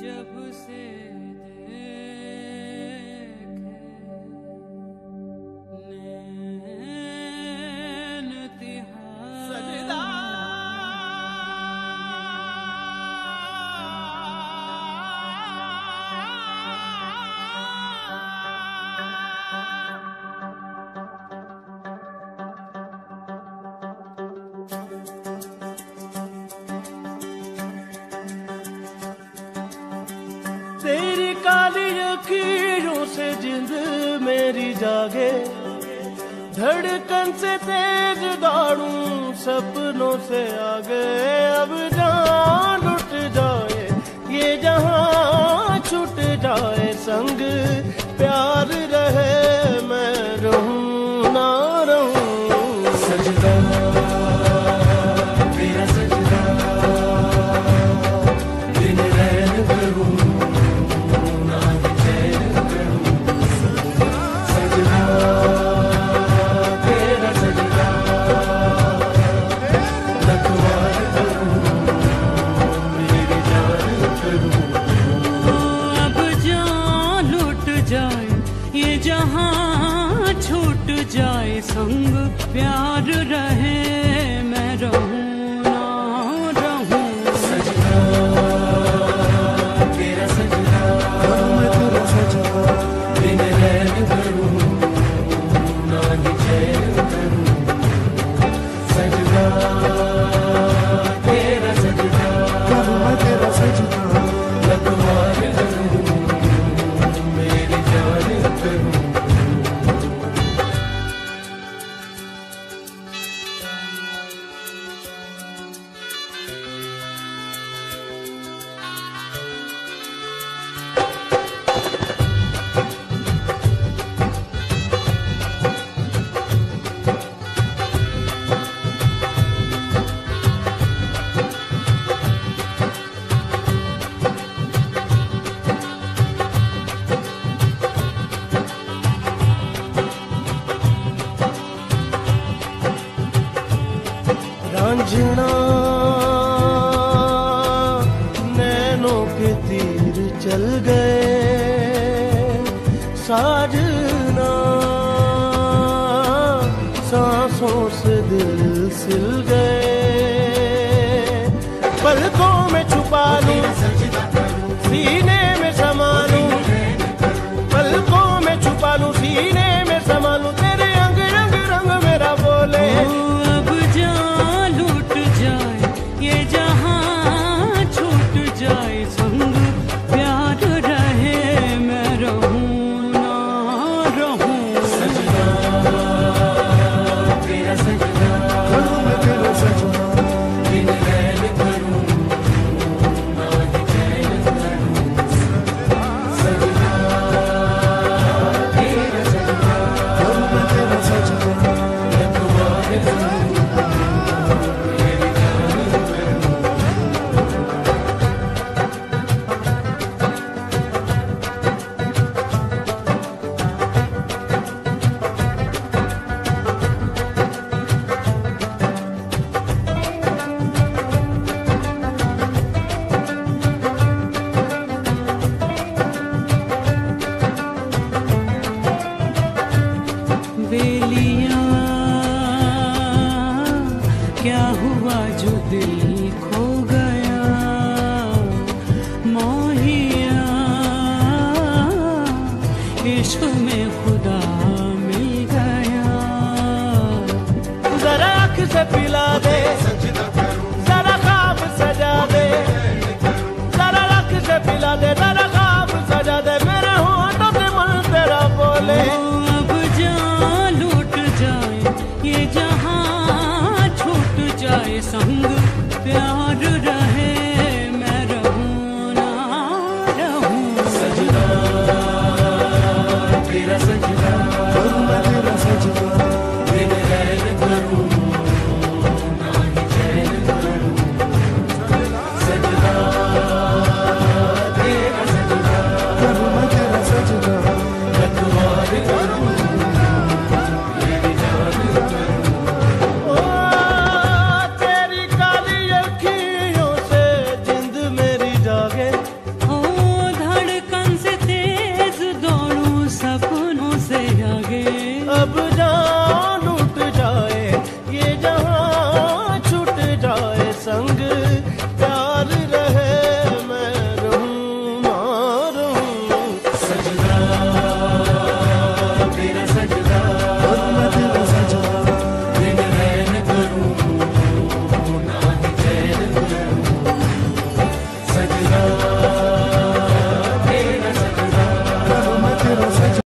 जब से से जिंद मेरी जागे। धड़कन से तेज दौड़ू सपनों से आगे। अब जान उठ जहाँ छूट जाए संग प्यार रहे मैं रहूँ ना रहूँ। सजना चल गए। साज विश्व में खुदा मिल गया। जरा से पिला दे, जरा सजा दे, जरा से पिला दे, जरा खाब सजा दे। मेरे होठों से मन तेरा बोले। अब जा जाए, ये जहाँ छूट जाए, समझ